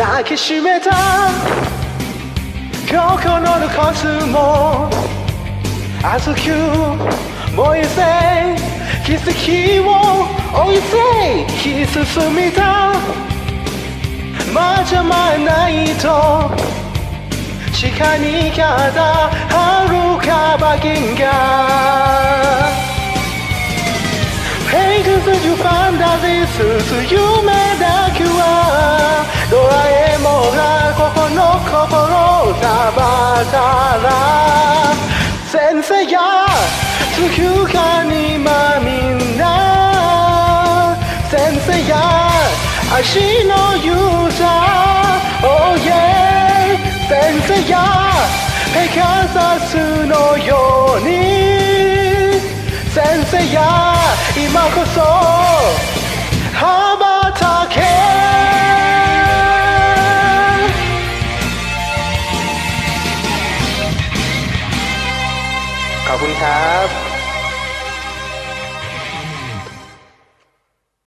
抱きしめた。心のコスモ熱く燃えせ奇跡を追いせ引き進みた。まじゃまないと地下に来た遥か馬琴が。Hey くず ju ファンタがここの心をさばたら先生や地球かにまみんな。先生や足の勇者。Oh yeah 先生やペガサスのように先生や今こそ。 ขอบคุณครับ